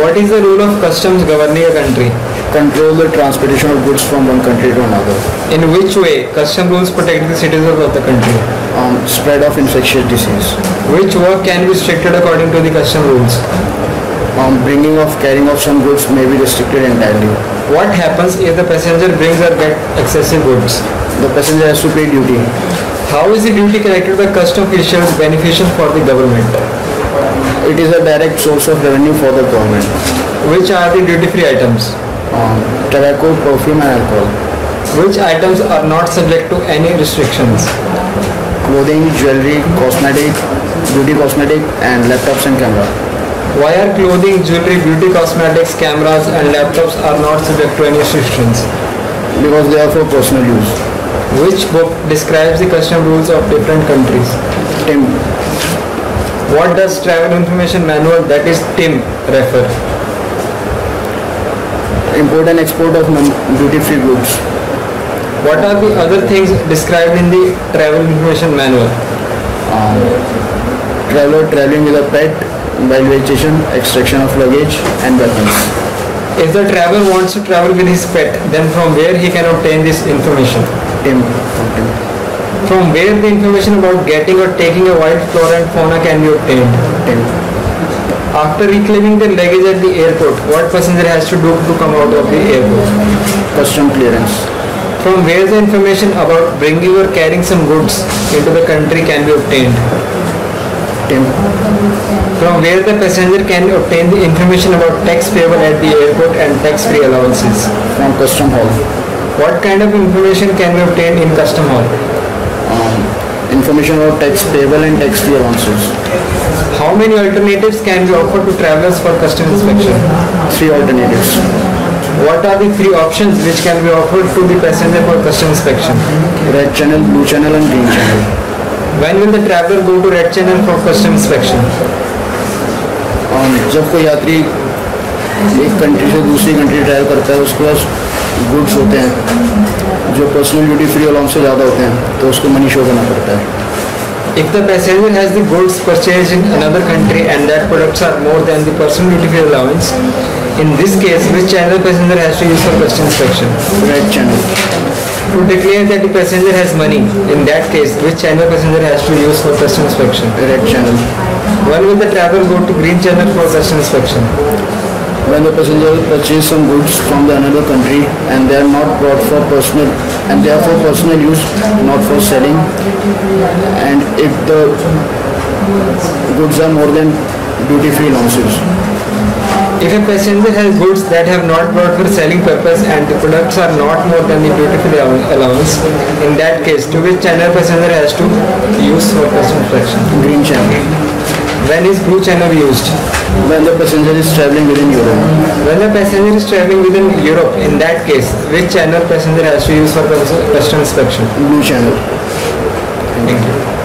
What is the rule of customs governing a country? Control the transportation of goods from one country to another. In which way custom rules protect the citizens of the country? Um, spread of infectious disease. Which work can be restricted according to the custom rules? Um, bringing of carrying of some goods may be restricted entirely. What happens if the passenger brings or get excessive goods? The passenger has to pay duty. How is the duty collected by custom officials beneficial for the government? It is a direct source of revenue for the government. Which are the duty-free items? Um, tobacco, perfume and alcohol. Which items are not subject to any restrictions? Clothing, jewelry, cosmetic, beauty cosmetic and laptops and camera. Why are clothing, jewelry, beauty cosmetics, cameras and laptops are not subject to any restrictions? Because they are for personal use. Which book describes the custom rules of different countries? TIM, What does travel information manual that is TIM refer? import and export of duty-free goods. What are the other things described in the travel information manual? Uh, traveler traveling with a pet, vacation, extraction of luggage and weapons. If the traveler wants to travel with his pet, then from where he can obtain this information? TIM, from where the information about getting or taking a wild flora and fauna can be obtained? After reclaiming the luggage at the airport, what passenger has to do to come out of the airport? Custom clearance. From where the information about bringing or carrying some goods into the country can be obtained? From where the passenger can obtain the information about tax payable at the airport and tax-free allowances? From custom hall. What kind of information can be obtained in custom hall? Information about tax payable and tax-free allowances. How many alternatives can be offered to travelers for custom inspection? Three alternatives. What are the three options which can be offered to the passenger for custom inspection? Red channel, blue channel and green channel. When will the traveler go to red channel for custom inspection? Um, जब कोई यात्री एक country से दूसरी country travel करता है उसके पास goods होते हैं जो पर्सनल ड्यूटी फ्री अलाउंस से ज़्यादा होते हैं तो उसको मनी शो करना पड़ता है If the passenger has the goods purchased in another country and that products are more than the personal duty free allowance, in this case, which channel passenger has to use for custom inspection? Red channel To declare that the passenger has money, in that case, which channel passenger has to use for custom inspection? Red channel When will the traveler go to green channel for custom inspection? When the passenger purchase some goods from the another country and they are not brought for personal and they are for personal use not for selling. And if the goods are more than duty free allowances. If a passenger has goods that have not brought for selling purpose and the products are not more than the duty free allowance, in that case, to which channel passenger has to use for personal inspection? green channel When is blue channel used? when the passenger is traveling within Europe When the passenger is traveling within Europe, in that case, which channel passenger has to use for custom inspection? blue channel Thank you.